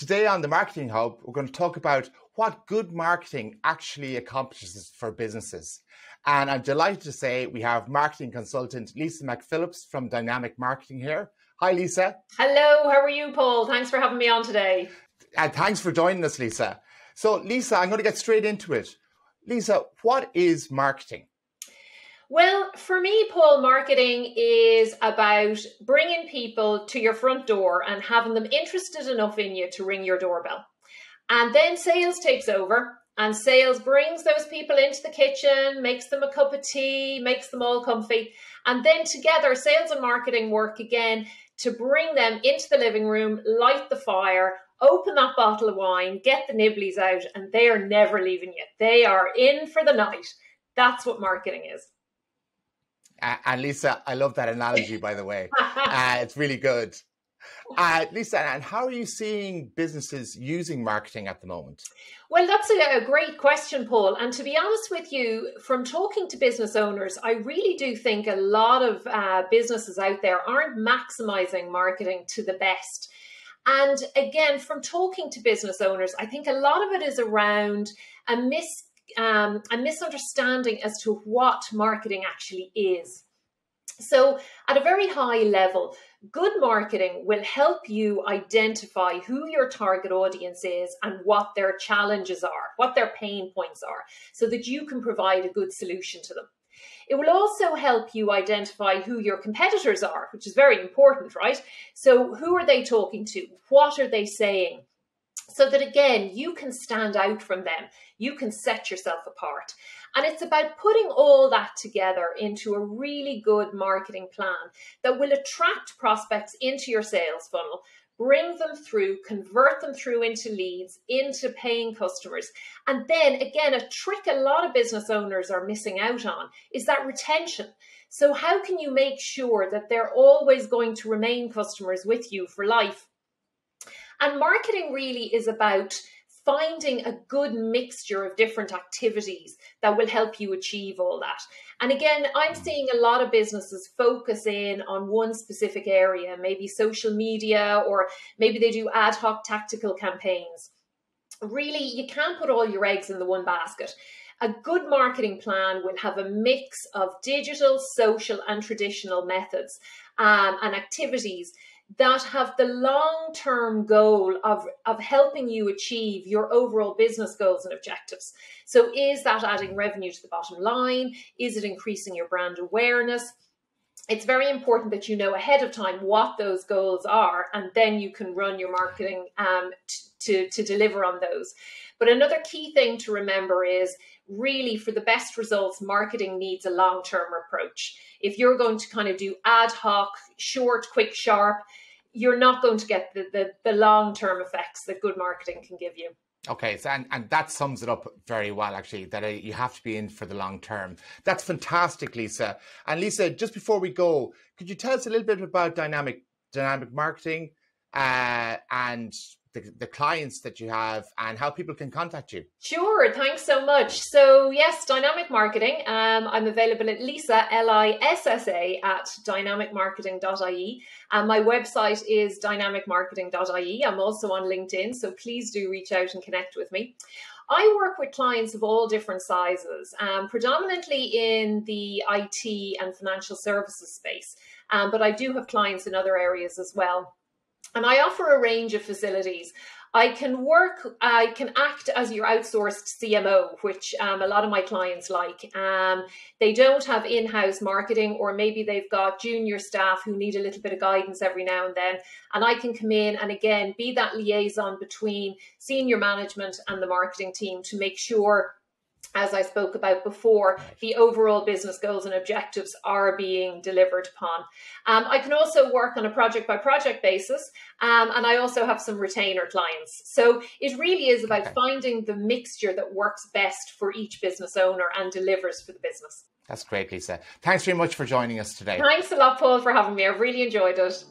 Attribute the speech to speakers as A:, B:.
A: Today on the Marketing Hub, we're going to talk about what good marketing actually accomplishes for businesses. And I'm delighted to say we have marketing consultant Lissa McPhillips from Dynamic Marketing here. Hi, Lissa.
B: Hello, how are you, Paul? Thanks for having me on today.
A: And thanks for joining us, Lissa. So, Lissa, I'm going to get straight into it. Lissa, what is marketing?
B: Well, for me, Paul, marketing is about bringing people to your front door and having them interested enough in you to ring your doorbell. And then sales takes over, and sales brings those people into the kitchen, makes them a cup of tea, makes them all comfy. And then together, sales and marketing work again to bring them into the living room, light the fire, open that bottle of wine, get the nibblies out, and they are never leaving you. They are in for the night. That's what marketing is.
A: Uh, and Lissa, I love that analogy, by the way. Uh, it's really good. Uh, Lissa, and how are you seeing businesses using marketing at the moment?
B: Well, that's a, a, great question, Paul. And to be honest with you, from talking to business owners, I really do think a lot of uh, businesses out there aren't maximizing marketing to the best. And again, from talking to business owners, I think a lot of it is around a mis um, a misunderstanding as to what marketing actually is. So, at a very high level, good marketing will help you identify who your target audience is and what their challenges are, what their pain points are, so that you can provide a good solution to them. It will also help you identify who your competitors are, which is very important, right? So, who are they talking to? What are they saying? So that again, you can stand out from them. You can set yourself apart. And it's about putting all that together into a really good marketing plan that will attract prospects into your sales funnel, bring them through, convert them through into leads, into paying customers. And then again, a trick a lot of business owners are missing out on is that retention. So, how can you make sure that they're always going to remain customers with you for life? And marketing really is about finding a good mixture of different activities that will help you achieve all that. And again, I'm seeing a lot of businesses focus in on one specific area, maybe social media, or maybe they do ad hoc tactical campaigns. Really, you can't put all your eggs in the one basket. A good marketing plan will have a mix of digital, social, and traditional methods um, and activities that have the long term goal of, of helping you achieve your overall business goals and objectives. So, is that adding revenue to the bottom line? Is it increasing your brand awareness? It's very important that you know ahead of time what those goals are, and then you can run your marketing um, to, to deliver on those. But another key thing to remember is really for the best results, marketing needs a long term approach. If you're going to kind of do ad hoc, short, quick, sharp, you're not going to get the, the, the long term effects that good marketing can give you.
A: Okay, so and, and that sums it up very well, actually, that uh, you have to be in for the long term. That's fantastic, Lissa. And Lissa, just before we go, could you tell us a little bit about dynamic dynamic marketing uh, and the, the clients that you have and how people can contact you.
B: Sure, thanks so much. So, yes, dynamic marketing. Um, I'm available at Lissa, L I S S A, at dynamicmarketing.ie. And my website is dynamicmarketing.ie. I'm also on LinkedIn, so please do reach out and connect with me. I work with clients of all different sizes, um, predominantly in the IT and financial services space, um, but I do have clients in other areas as well. And I offer a range of facilities. I can work, I can act as your outsourced CMO, which um, a lot of my clients like. Um, they don't have in house marketing, or maybe they've got junior staff who need a little bit of guidance every now and then. And I can come in and again be that liaison between senior management and the marketing team to make sure as I spoke about before, the overall business goals and objectives are being delivered upon. Um, I can also work on a project by project basis, um, and I also have some retainer clients. So it really is about okay. finding the mixture that works best for each business owner and delivers for the business.
A: That's great, Lissa. Thanks very much for joining us today.
B: Thanks a lot, Paul, for having me. I've really enjoyed it.